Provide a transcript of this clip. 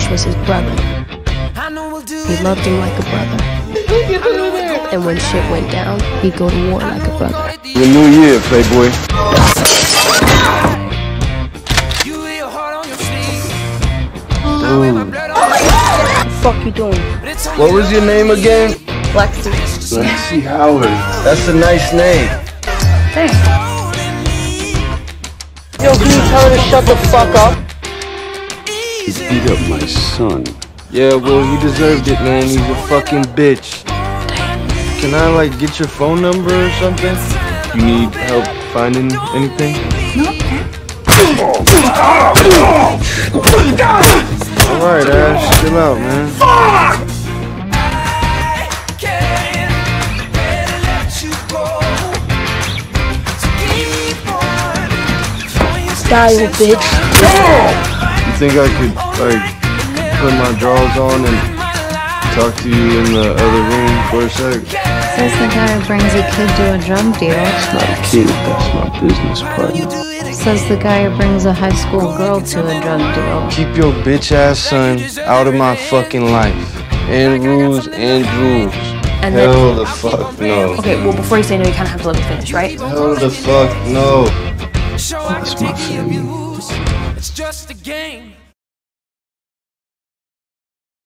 Josh was his brother. He loved him like a brother. And when shit went down, he'd go to war like a brother. The new year, Playboy. Ooh. Oh fuck you doing? What was your name again? Lexi. Lexi Howard. That's a nice name. Thanks. Yo, can you tell her to shut the fuck up? He beat up my son. Yeah, well, he deserved it, man. He's a fucking bitch. Can I, like, get your phone number or something? You need help finding anything? Alright, Ash, chill out, man. Die, you bitch. You think I could, like, put my drawers on and talk to you in the other room for a sec? Says the guy who brings a kid to a drug deal. It's not a kid, that's my business partner. Says the guy who brings a high school girl to a drug deal. Keep your bitch ass son out of my fucking life. And rules and rules. And then- Hell the fuck no. Okay, well, before you say no, you kind of have to let me finish, right? Hell the fuck no. That's the abuse. It's just a game.